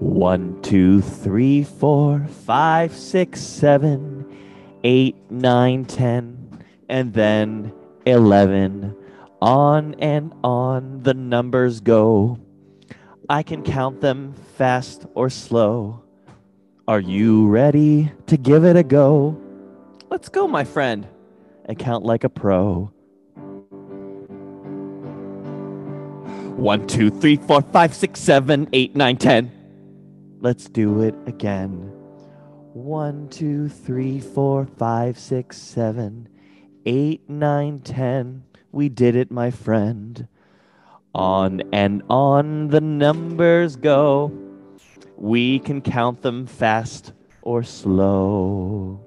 One, two, three, four, five, six, seven, eight, nine, ten, and then eleven. On and on the numbers go. I can count them fast or slow. Are you ready to give it a go? Let's go, my friend, and count like a pro. One, two, three, four, five, six, seven, eight, nine, ten. Let's do it again. One, two, three, four, five, six, seven, eight, nine, ten. We did it, my friend. On and on the numbers go. We can count them fast or slow.